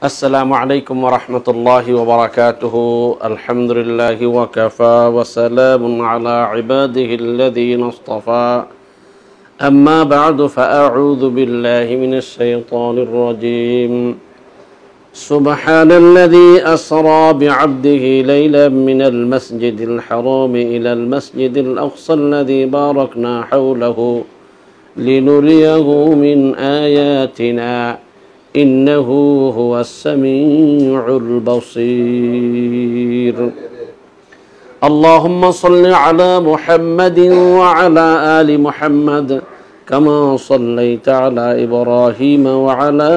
السلام عليكم ورحمة الله وبركاته. الحمد لله وكفى وسلام على عباده الذين اصطفى. أما بعد فأعوذ بالله من الشيطان الرجيم. سبحان الذي أسرى بعبده ليلا من المسجد الحرام إلى المسجد الأقصى الذي باركنا حوله لنريه من آياتنا. إنه هو السميع البصير. اللهم صل على محمد وعلى آل محمد كما صليت على إبراهيم وعلى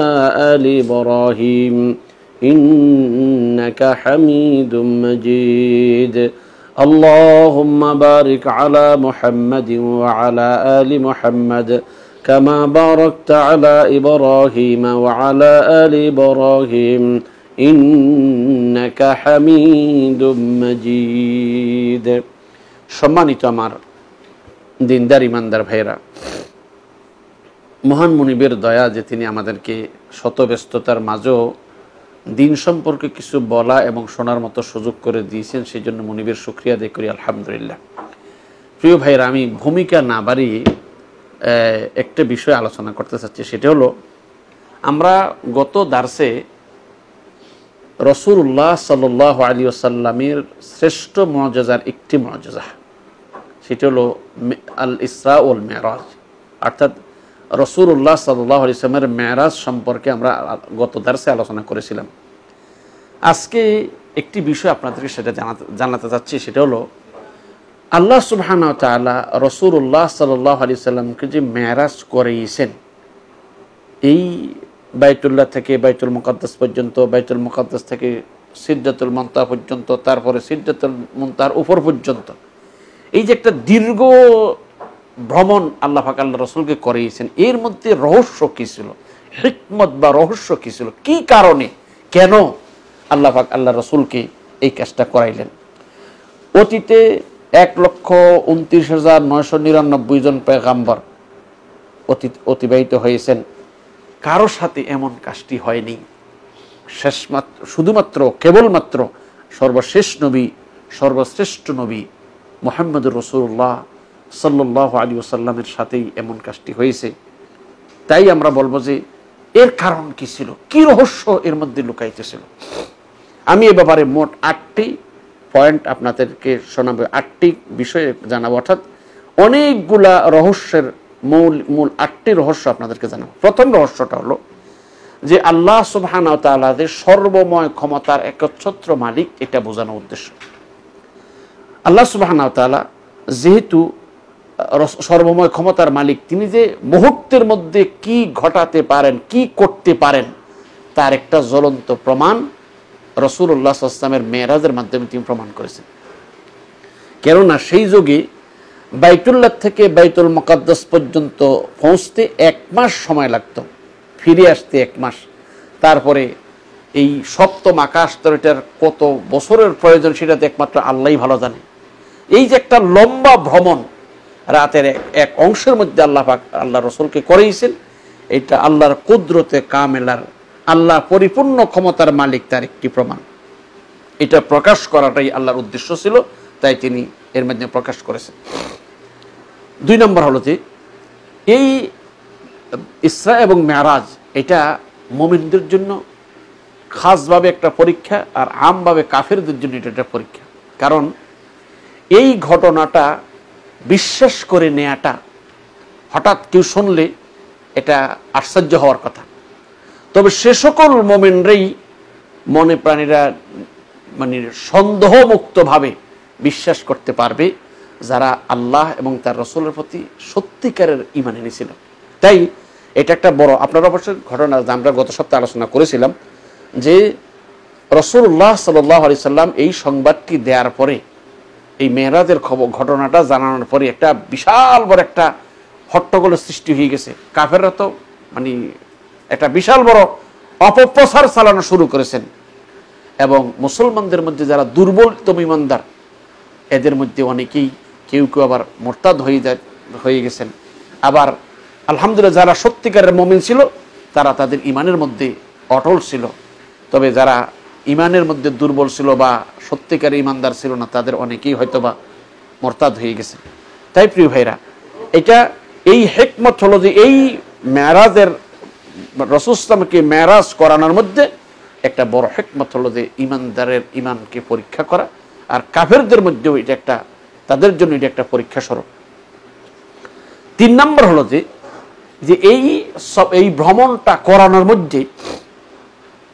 آل إبراهيم إنك حميد مجيد. اللهم بارك على محمد وعلى آل محمد كما باركت على إبراهيم وعلى آل إبراهيم إنك حميد مجيد সম্মানিত আমার দিনদার ইমানদার ভাইরা মহান মনিবের দয়া যে তিনি আমাদেরকে শত ব্যস্ততার মাঝেও দিন সম্পর্কে কিছু বলা এবং শোনার মতো সুযোগ করে দিয়েছেন সেই জন্য মনিবের সুক্রিয়া আদায় করি আলহামদুলিল্লাহ প্রিয় ভাইরা আমি ভূমিকা না বাড়িয়ে একটা বিষয় আলোচনা করতে চাচ্ছি, সেটা হলো, আমরা গত দার্সে রসুল্লাহ সাল আলী আসাল্লামের শ্রেষ্ঠ মজাজার একটি মজাজা সেটা হলো আল ইসরা উল মেরাজ। অর্থাৎ রসুল্লাহ সাল্লাহ আলিয়ামের মেরাজ সম্পর্কে আমরা গত দার্সে আলোচনা করেছিলাম। আজকে একটি বিষয় আপনাদেরকে সেটা জানাতে জানাতে চাচ্ছি, সেটা হলো আল্লাহ সুবহানা রসুল্লাহ সাল্লাহ আলি সাল্লামকে যে মেরাজ করিয়েছেন এই বাইতুল্লাহ থেকে বাইতুল মুকাদ্দাস পর্যন্ত, বাইতুল মুকাদ্দাস থেকে সিদ্ধাতুল মন্তা পর্যন্ত, তারপরে সিদ্ধাতুল মন্তার উপর পর্যন্ত, এই যে একটা দীর্ঘ ভ্রমণ আল্লাহ ফাক আল্লাহ রসুলকে করিয়েছেন, এর মধ্যে রহস্য কী ছিল? হিকমত বা রহস্য কী ছিল? কী কারণে? কেন আল্লাহ ফাক আল্লাহ রসুলকে এই কাজটা করাইলেন? অতীতে এক লক্ষ উনত্রিশ হাজার নয়শো নিরানব্বই জন পেগাম্বর অতীত অতিবাহিত হয়েছেন। কারও সাথে এমন কাজটি হয়নি। শেষ মাত্র শুধুমাত্র, কেবলমাত্র সর্বশেষ নবী, সর্বশ্রেষ্ঠ নবী মোহাম্মদ রসুল্লাহ সাল্লাহ আলী ওসাল্লামের সাথেই এমন কাজটি হয়েছে। তাই আমরা বলব যে, এর কারণ কি ছিল? কি রহস্য এর মধ্যে লুকাইতেছিল আমি এ ব্যাপারে মোট আটটি পয়েন্ট আপনাদেরকে শোনাবে আটটি বিষয়ে জানাব, অর্থাৎ অনেকগুলা রহস্যের মূল মূল আটটি রহস্য আপনাদেরকে জানাব। প্রথম রহস্যটা হলো যে আল্লাহ সুবহান তালাদের সর্বময় ক্ষমতার একচ্ছত্র মালিক, এটা বোঝানোর উদ্দেশ্য। আল্লাহ সুবহান যেহেতু সর্বময় ক্ষমতার মালিক, তিনি যে মুহূর্তের মধ্যে কি ঘটাতে পারেন, কি করতে পারেন, তার একটা জ্বলন্ত প্রমাণ রসুল্লাহ আসলামের মেয়েরাজের মাধ্যমে তিনি প্রমাণ করেছেন। কেননা সেই যুগে বাইতুল্লাহ থেকে বাইতুল মকাদ্দাস পর্যন্ত পৌঁছতে এক মাস সময় লাগত। ফিরে আসতে এক মাস। তারপরে এই সপ্তম আকাশ তরিটার কত বছরের প্রয়োজন সেটাতে একমাত্র আল্লাহ ভালো জানে। এই যে একটা লম্বা ভ্রমণ রাতের এক অংশের মধ্যে আল্লাহ আল্লাহ রসুলকে করেইছেন, এটা আল্লাহর কুদরতে কামেলার আল্লাহ পরিপূর্ণ ক্ষমতার মালিক তার একটি প্রমাণ। এটা প্রকাশ করাটাই আল্লাহর উদ্দেশ্য ছিল, তাই তিনি এর মাধ্যমে প্রকাশ করেছেন। দুই নম্বর হলো যে, এই ইসরা এবং মেয়ারাজ, এটা মোমিনদের জন্য খাসভাবে একটা পরীক্ষা আর আমভাবে কাফেরদের জন্য এটা একটা পরীক্ষা। কারণ এই ঘটনাটা বিশ্বাস করে নেয়াটা হঠাৎ কেউ শুনলে এটা আশ্চর্য হওয়ার কথা। তবে সে সকল মোমেনরাই মনে প্রাণীরা মানে সন্দেহমুক্তভাবে বিশ্বাস করতে পারবে যারা আল্লাহ এবং তার রসুলের প্রতি সত্যিকারের ইমান এনেছিল। তাই এটা একটা বড়, আপনার অবশ্যই ঘটনা আমরা গত সপ্তাহে আলোচনা করেছিলাম যে রসুল্লাহ সাল্লাহ আলি সাল্লাম এই সংবাদটি দেওয়ার পরে, এই মেহরাজের খবর, ঘটনাটা জানানোর পরে একটা বিশাল বড় একটা হট্টগোলের সৃষ্টি হয়ে গেছে। কাফেররা তো মানে একটা বিশাল বড় অপপ্রচার চালানো শুরু করেছেন। এবং মুসলমানদের মধ্যে যারা দুর্বলতম ইমানদার, এদের মধ্যে অনেকেই কেউ কেউ আবার মোরতাদ হয়ে যায়, হয়ে গেছেন। আবার আলহামদুলিল্লাহ যারা সত্যিকারের মমিন ছিল, তারা তাদের ইমানের মধ্যে অটল ছিল। তবে যারা ইমানের মধ্যে দুর্বল ছিল বা সত্যিকারের ইমানদার ছিল না, তাদের অনেকেই হয়তো বা মরতাদ হয়ে গেছে তাই প্রিয় ভাইরা, এটা এই হেকমত হলো যে এই ম্যারাজের রসুস্তামকে ম্যারাজ করানোর মধ্যে একটা বড় হেকমত হলো যে ইমানদারের ইমানকে পরীক্ষা করা আর কাফেরদের মধ্যেও এটা একটা, তাদের জন্য এটা একটা পরীক্ষা স্বরূপ। তিন নম্বর হলো যে যে এই সব, এই ভ্রমণটা করানোর মধ্যে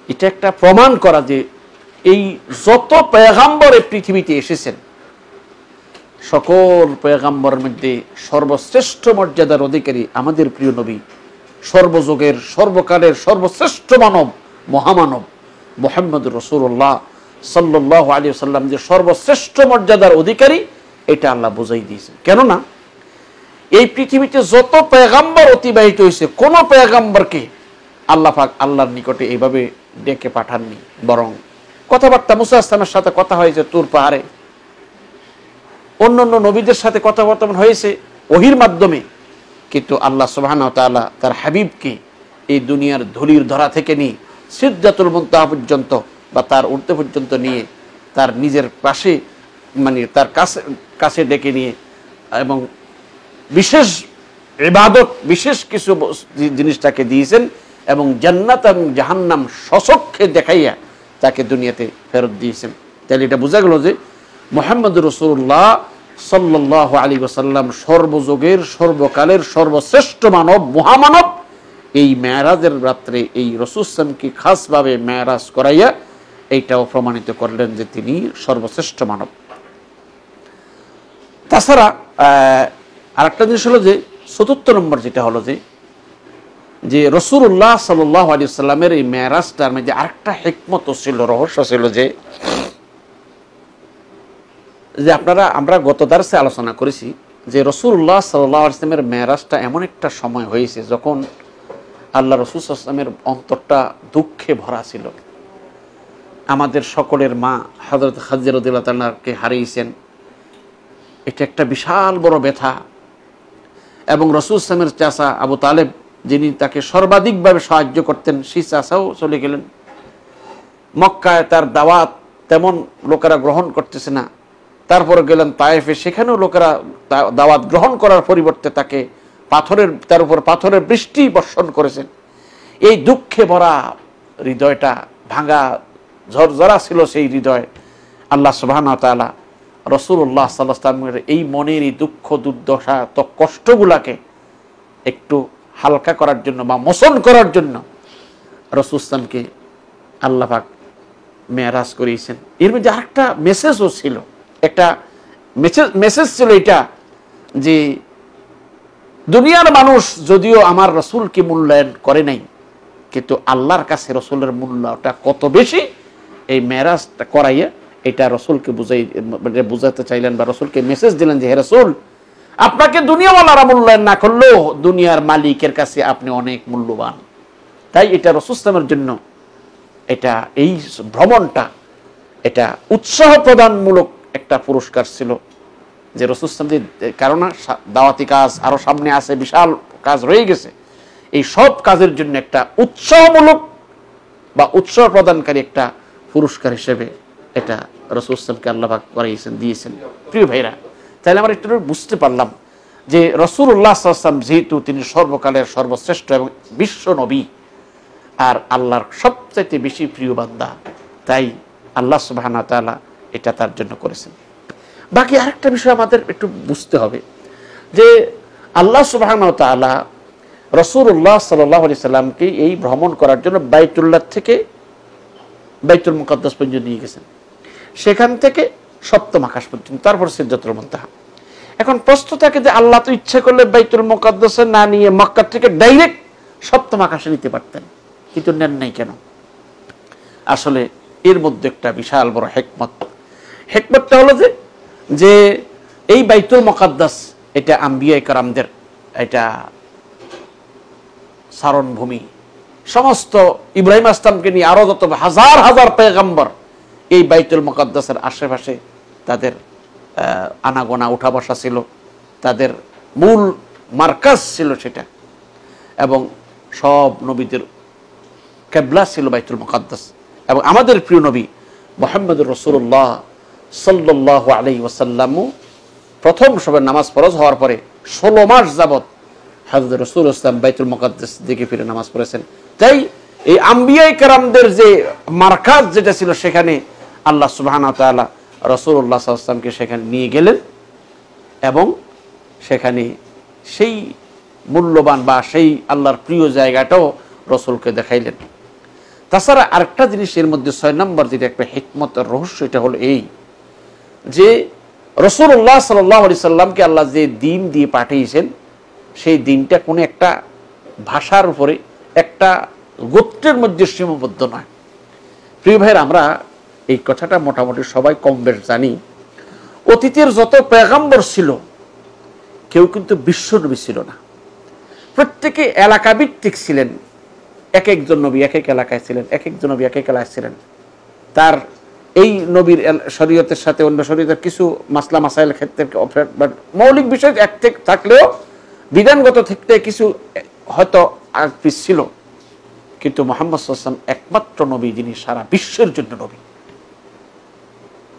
এটা একটা প্রমাণ করা যে এই যত পেগাম্বর এই পৃথিবীতে এসেছেন, সকল পেগাম্বরের মধ্যে সর্বশ্রেষ্ঠ মর্যাদার অধিকারী আমাদের প্রিয় নবী সর্বযুগের, সর্বকালের সর্বশ্রেষ্ঠ মানব, মহামানব মোহাম্মদ রসুল্লাহ সাল্লাহ আলী সাল্লাম যে সর্বশ্রেষ্ঠ মর্যাদার অধিকারী, এটা আল্লাহ বুঝাই দিয়েছে কেননা, এই পৃথিবীতে যত পেগাম্বর অতিবাহিত হয়েছে, কোন পেগাম্বরকে আল্লাহ পাক আল্লাহর নিকটে এইভাবে ডেকে পাঠাননি, বরং। কথাবার্তা মুসা সাথে কথা হয়েছে তুর পাহাড়ে। অন্য অন্য নবীদের সাথে কথাবার্তা হয়েছে, ওহির মাধ্যমে। কিন্তু আল্লাহ সুবাহান তার হাবিবকে এই দুনিয়ার ধুলির ধরা থেকে নিয়ে সিদ্ধাতুল মুন্তাহা পর্যন্ত বা তার উর্ধে পর্যন্ত নিয়ে তার নিজের পাশে মানে তার কাছে কাছে ডেকে নিয়ে এবং বিশেষ ইবাদত, বিশেষ কিছু বস- জি- জিনিস তাকে দিয়েছেন এবং জান্নাত এবং জাহান্নাম সচক্ষে দেখাইয়া তাকে দুনিয়াতে ফেরত দিয়েছেন। তাহলে এটা বোঝা গেল যে মোহাম্মদ রসুল্লাহ সাল্লাহ আলী ওসাল্লাম সর্বযুগের, সর্বকালের সর্বশ্রেষ্ঠ মানব, মহামানব, এই মেয়ারাজের রাত্রে এই খাসভাবে মেয়ারাজ করাইয়া এইটাও প্রমাণিত করলেন যে তিনি সর্বশ্রেষ্ঠ মানব। তাছাড়া আরেকটা জিনিস হলো যে, চতুর্থ নম্বর যেটা হলো যে যে রসুল্লাহ সাল্লাহ আলী সাল্লামের এই মেয়ারাজটার মধ্যে আরেকটা হেকমত ছিল, রহস্য ছিল যে যে আপনারা, আমরা গত দার্সে আলোচনা করেছি যে রসুল্লাহ সাল্লাহ আসলামের মেয়ারাজটা এমন একটা সময় হয়েছে যখন আল্লাহ রসুল আসলামের অন্তরটা দুঃখে ভরা ছিল। আমাদের সকলের মা হজরত হাজিরুদ্দিল্লাহ তাল্লাহকে হারিয়েছেন। এটা একটা বিশাল বড় ব্যথা। এবং রসুল ইসলামের চাষা আবু তালেব, যিনি তাকে সর্বাধিকভাবে সাহায্য করতেন, সেই চাষাও চলে গেলেন। মক্কায় তার দাওয়াত তেমন লোকেরা গ্রহণ করতেছে না। তারপরে গেলেন তায়েফে, সেখানেও লোকেরা দাওয়াত গ্রহণ করার পরিবর্তে তাকে পাথরের, তার উপর পাথরের বৃষ্টি বর্ষণ করেছেন। এই দুঃখে ভরা হৃদয়টা ভাঙা, ঝরঝরা ছিল সেই হৃদয়। আল্লাহ সুবাহ তালা রসুল্লাহ সাল্লামের এই মনের এই দুঃখ, দুর্দশা, তো কষ্টগুলাকে একটু হালকা করার জন্য বা মোচন করার জন্য রসুস্তানকে আল্লাহাক মেয়ারাজ করিয়েছেন। এর মধ্যে আরেকটা মেসেজও ছিল। একটা মেসেজ ছিল এটা যে, দুনিয়ার মানুষ যদিও আমার রসুলকে মূল্যায়ন করে নাই, কিন্তু আল্লাহর কাছে রসুলের মূল্যটা কত বেশি, এই মেরাজটা করাইয়া এটা রসুলকে বুঝাই মানে বুঝাতে চাইলেন বা রসুলকে মেসেজ দিলেন যে, হে রসুল, আপনাকে দুনিয়াওয়ালারা মূল্যায়ন না করলেও দুনিয়ার মালিকের কাছে আপনি অনেক মূল্যবান। তাই এটা রসুস্তামের জন্য এটা, এই ভ্রমণটা, এটা উৎসাহ প্রদানমূলক একটা পুরস্কার ছিল যে রসুস্তামদের কারণ দাওয়াতি কাজ আরও সামনে আছে, বিশাল কাজ রয়ে গেছে। এই সব কাজের জন্য একটা উৎসাহমূলক বা উৎসাহ প্রদানকারী একটা পুরস্কার হিসেবে এটা রসুলামকে আল্লাহ করাইয়েছেন দিয়েছেন। প্রিয় ভাইরা তাহলে আমরা একটু বুঝতে পারলাম যে রসুল্লাহ আসলাম যেহেতু তিনি সর্বকালের সর্বশ্রেষ্ঠ এবং বিশ্ব নবী, আর আল্লাহর সবচাইতে বেশি প্রিয় বান্দা, তাই আল্লাহ সুবাহানা তাআলা এটা তার জন্য করেছেন। বাকি আরেকটা বিষয় আমাদের একটু বুঝতে হবে, যে আল্লাহ সুবাহানা তাআলা রসুল্লাহ সাল্লাহ আলি সাল্লামকে এই ভ্রমণ করার জন্য বাইতুল্লাহ থেকে বাইতুল মুকাদ্দাস পর্যন্ত নিয়ে গেছেন। সেখান থেকে সপ্তম আকাশ পর্যন্ত, তারপর সিদ্ধাতুল মুনতাহা। এখন প্রশ্ন থাকে যে আল্লাহ তো ইচ্ছে করলে বাইতুল মুকাদ্দাসে না নিয়ে মক্কা থেকে ডাইরেক্ট সপ্তম আকাশে নিতে পারতেন, কিন্তু নেন নাই কেন? আসলে এর মধ্যে একটা বিশাল বড় হেকমত। হেকমতটা হলো যে যে এই বাইতুল মুকাদ্দাস, এটা আম্বিয়া কারামদের এটা সারণভূমি সমস্ত ইব্রাহিম আসলামকে নিয়ে আরও যত হাজার হাজার পেগাম্বর এই বাইতুল মুকাদ্দাসের আশেপাশে তাদের আনাগোনা উঠা বসা ছিল। তাদের মূল মার্কাজ ছিল সেটা। এবং সব নবীদের কেবলা ছিল বাইতুল মুকাদ্দাস। এবং আমাদের প্রিয় নবী মোহাম্মদ রসুল্লাহ সাল্লাহ প্রথম সবে নামাজ ফরজ হওয়ার পরে ষোলো মাস যাবৎ হাজরত রসুল ইসলাম বাইতুল মোকাদ্দেস দিকে ফিরে নামাজ পড়েছেন। তাই এই আম্বিয়াই কারামদের যে মার্কাজ যেটা ছিল সেখানে আল্লাহ সুবাহানা তালা রসুল্লাহ সাল্লামকে সেখানে নিয়ে গেলেন এবং সেখানে সেই মূল্যবান বা সেই আল্লাহর প্রিয় জায়গাটাও রসুলকে দেখাইলেন। তাছাড়া আরেকটা জিনিস এর মধ্যে ছয় নম্বর যেটা একটা হিকমত রহস্য, এটা হলো এই যে রসুল্লাহ সাল্লাহ আলি সাল্লামকে আল্লাহ যে দিন দিয়ে পাঠিয়েছেন, সেই দিনটা কোনো একটা ভাষার উপরে, একটা গোত্রের মধ্যে সীমাবদ্ধ নয়। প্রিয় ভাইয়ের, আমরা এই কথাটা মোটামুটি সবাই কম বেশ জানি। অতীতের যত পেগাম্বর ছিল, কেউ কিন্তু বিশ্বনবী ছিল না। প্রত্যেকে এলাকা ভিত্তিক ছিলেন। এক একজন নবী এক এক এলাকায় ছিলেন, এক একজন নবী এক এক এলাকায় ছিলেন। তার এই নবীর শরীয়তের সাথে অন্য শরীয়তের কিছু মাসলা, মাসাইল ক্ষেত্রে মৌলিক বিষয় এক থেকে থাকলেও বিধানগত থেকে কিছু হয়তো আগ ছিল। কিন্তু মোহাম্মদ সাল্লাম একমাত্র নবী যিনি সারা বিশ্বের জন্য নবী।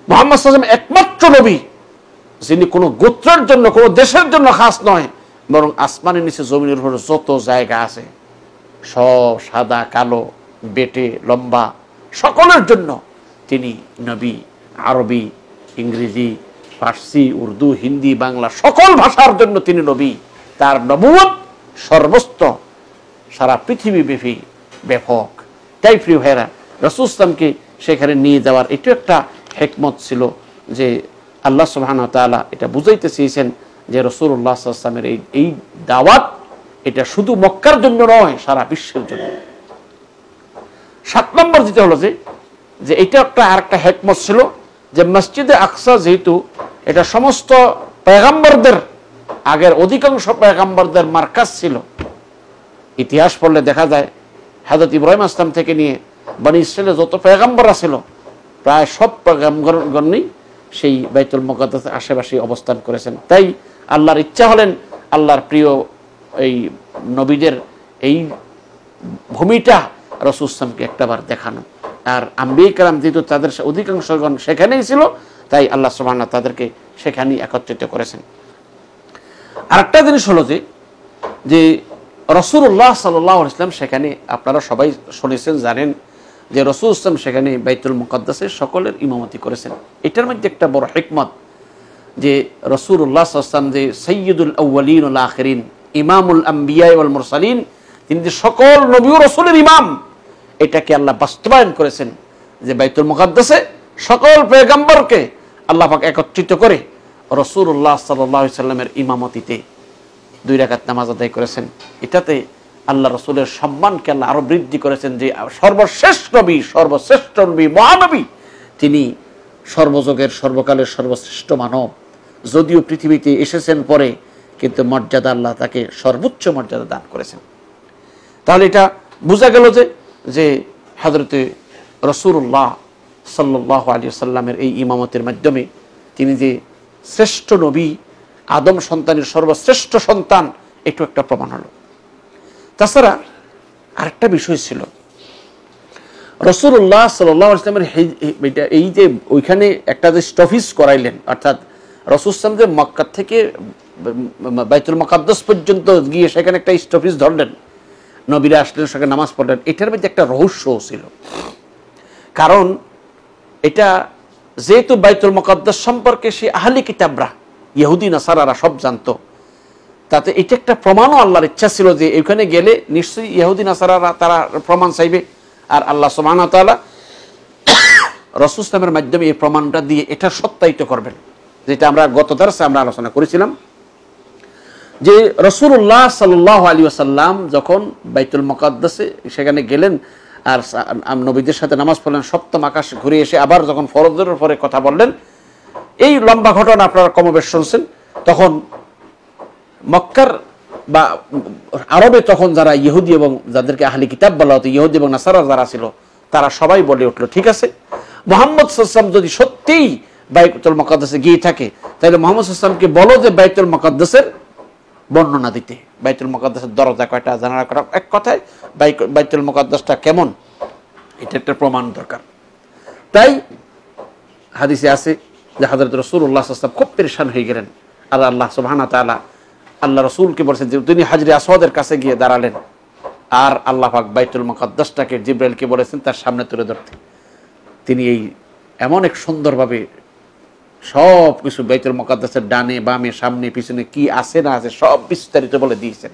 মোহাম্মদ সাল্লাম একমাত্র নবী যিনি কোনো গোত্রের জন্য, কোনো দেশের জন্য খাস নয়, বরং আসমানের নিচে জমিনের উপর যত জায়গা আছে, সব সাদা, কালো, বেটে, লম্বা, সকলের জন্য তিনি নবী, আরবি, ইংরেজি, ফার্সি, উর্দু, হিন্দি, বাংলা সকল ভাষার জন্য তিনি নবী। তার নবুয়ত সর্বস্ত, সারা পৃথিবীব্যাপী ব্যাপক। তাই প্রিয় ভাইরা রসুলামকে সেখানে নিয়ে যাওয়ার এটাও একটা হেকমত ছিল যে আল্লাহ সুবাহান তালা এটা বুঝাইতে চেয়েছেন যে রসুল্লাহ আসলামের এই এই দাওয়াত এটা শুধু মক্কার জন্য নয়, সারা বিশ্বের জন্য। সাত নম্বর যেটা হলো যে যে এটা একটা আর একটা হেকমত ছিল যে মসজিদে আকসা যেহেতু এটা সমস্ত পেগাম্বরদের আগের অধিকাংশ পেগাম্বরদের মার্কাজ ছিল। ইতিহাস পড়লে দেখা যায় হাজরত ইব্রাহিম আসলাম থেকে নিয়ে বানি ইসরায়েলের যত পেগাম্বররা ছিল, প্রায় সব পেগাম্বরগণই সেই বাইতুল মোকাদ্দাসের আশেপাশে অবস্থান করেছেন। তাই আল্লাহর ইচ্ছা হলেন, আল্লাহর প্রিয় এই নবীদের এই ভূমিটা রসুলামকে একটাবার দেখানো। আর আম্বি কালাম যেহেতু তাদের অধিকাংশগণ সেখানেই ছিল, তাই আল্লাহ সুবাহ তাদেরকে সেখানেই একত্রিত করেছেন। আরেকটা জিনিস হলো যে যে রসুল্লাহ সাল্লাহ ইসলাম সেখানে আপনারা সবাই শুনেছেন, জানেন যে রসুল ইসলাম সেখানে বাইতুল মুকদ্দাসে সকলের ইমামতি করেছেন। এটার মধ্যে একটা বড় হেকমত যে রসুল্লাহ আসলাম যে সৈয়দুল আউ্বালিন আখরিন, ইমামুল আম্বিয়াই মুরসালিন, তিনি যে সকল নবী রসুলের ইমাম এটাকে আল্লাহ বাস্তবায়ন করেছেন যে বাইতুল মুকাদ্দাসে সকল পেগম্বরকে আল্লাহ পাক একত্রিত করে রসুল্লাহ সাল্লাহ সাল্লামের ইমামতিতে দুই রাকাত নামাজ আদায় করেছেন। এটাতে আল্লাহ রসুলের সম্মানকে আল্লাহ আরও বৃদ্ধি করেছেন যে সর্বশ্রেষ্ঠ নবী সর্বশ্রেষ্ঠ নবী, মহানবী তিনি সর্বযোগের, সর্বকালের সর্বশ্রেষ্ঠ মানব। যদিও পৃথিবীতে এসেছেন পরে, কিন্তু মর্যাদা আল্লাহ তাকে সর্বোচ্চ মর্যাদা দান করেছেন। তাহলে এটা বোঝা গেল যে যে হজরতে রসুল্লাহ সাল্লাহ আলী সাল্লামের এই ইমামতের মাধ্যমে তিনি যে শ্রেষ্ঠ নবী, আদম সন্তানের সর্বশ্রেষ্ঠ সন্তান একটু একটা প্রমাণ হলো। তাছাড়া আরেকটা বিষয় ছিল রসুল্লাহ সাল্লাহ ইসলামের এই যে ওইখানে একটা যে স্টফিস করাইলেন, অর্থাৎ রসুলাম যে মক্কা থেকে বাইতুল মকাদ্দস পর্যন্ত গিয়ে সেখানে একটা স্টফিস ধরলেন নবীরা আসলেন সেখানে নামাজ পড়লেন। এটার মধ্যে একটা রহস্য ছিল। কারণ এটা যেহেতু বাইতুল মকাদ্দস সম্পর্কে সে আহলি কিতাবরা, ইহুদি, নাসারারা সব জানতো। তাতে এটা একটা প্রমাণও আল্লাহর ইচ্ছা ছিল যে এখানে গেলে নিশ্চয়ই ইহুদি, নাসারারা তারা প্রমাণ চাইবে। আর আল্লাহ সোমান তালা রসুস্তামের মাধ্যমে এই প্রমাণটা দিয়ে এটা সত্যায়িত করবেন। যেটা আমরা গত দর্শে আমরা আলোচনা করেছিলাম। যে রসুল্লাহ সাল্লাহ আলী আসাল্লাম যখন বাইতুল মকাদ্দাসে সেখানে গেলেন আর নবীদের সাথে নামাজ পড়লেন, সপ্তম আকাশ ঘুরে এসে আবার যখন ফরজের পরে কথা বললেন, এই লম্বা ঘটনা আপনারা কমবেশ শুনছেন, তখন মক্কার বা আরবে তখন যারা ইহুদি এবং যাদেরকে আহলি কিতাব বলা হতো, ইহুদি এবং নাসারা যারা ছিল, তারা সবাই বলে উঠল, ঠিক আছে, মোহাম্মদ সাল্লাম যদি সত্যিই বাইতুল মকাদ্দাসে গিয়ে থাকে, তাহলে মোহাম্মদ সাল্লামকে বলো যে বাইতুল মকাদ্দাসের বর্ণনা দিতে। বাইতুল মকাদ্দাসের দরজা কয়টা, জানালা করা এক কথায় বাইতুল মকাদ্দাসটা কেমন? এটা একটা প্রমাণ দরকার। তাই হাদিসে আছে যে হাজরত রসুল্লাহ সাল্লাম খুব পরেশান হয়ে গেলেন। আর আল্লাহ সুবহানা তাআলা, আল্লাহ রসুলকে বলছেন যে তিনি হাজরি আসওয়াদের কাছে গিয়ে দাঁড়ালেন। আর আল্লাহ পাক বাইতুল মুকাদ্দাসটাকে জিব্রাইলকে বলেছেন, তার সামনে তুলে ধরতে। তিনি এই এমন এক সুন্দরভাবে সব কিছু বাইতুল মুকাদ্দাসের ডানে, বামে, সামনে, পিছনে কি আছে না আছে সব বিস্তারিত বলে দিয়েছেন।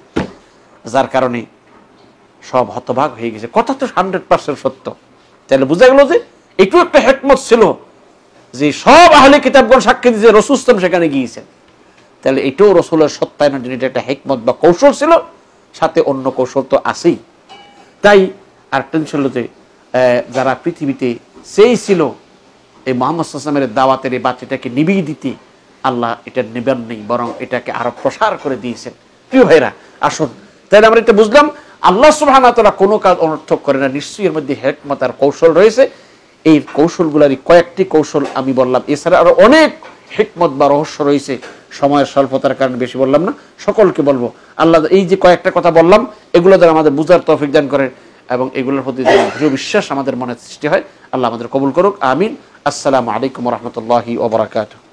যার কারণে সব হতভাগ হয়ে গেছে। কথা তো হান্ড্রেড পার্সেন্ট সত্য। তাহলে বোঝা গেল যে একটু একটা হেকমত ছিল যে সব আহলে কিতাবগণ সাক্ষী দিয়েছে রসুস্তম সেখানে গিয়েছেন। তাহলে এটাও রসুলের সত্যায়নের জন্য এটা একটা হেকমত বা কৌশল ছিল, সাথে অন্য কৌশল তো আছেই। তাই আরেকটা ছিল যে যারা পৃথিবীতে সেই ছিল এই মোহাম্মদ সাল্লামের দাওয়াতের এই বাচ্চাটাকে নিবিয়ে দিতে আল্লাহ এটা নেবেন নেই, বরং এটাকে আরও প্রসার করে দিয়েছেন। প্রিয় ভাইরা, আসুন। তাহলে আমরা এটা বুঝলাম, আল্লাহ সুবহানাহু ওয়া কোনো কাজ অনর্থক করে না, নিশ্চয়ই এর মধ্যে হেকমত আর কৌশল রয়েছে। এই কৌশলগুলোরই কয়েকটি কৌশল আমি বললাম, এছাড়া আরও অনেক হেকমত বা রহস্য রয়েছে। সময়ের স্বল্পতার কারণে বেশি বললাম না, সকলকে বলব, আল্লাহ এই যে কয়েকটা কথা বললাম, এগুলো দ্বারা আমাদের বুঝার তৌফিক দান করেন। এবং এগুলোর প্রতি দৃঢ় বিশ্বাস আমাদের মনে সৃষ্টি হয়, আল্লাহ আমাদের কবুল করুক। আমিন। আসসালামু আলাইকুম রহমতুল্লাহি ওবরাকাতুহ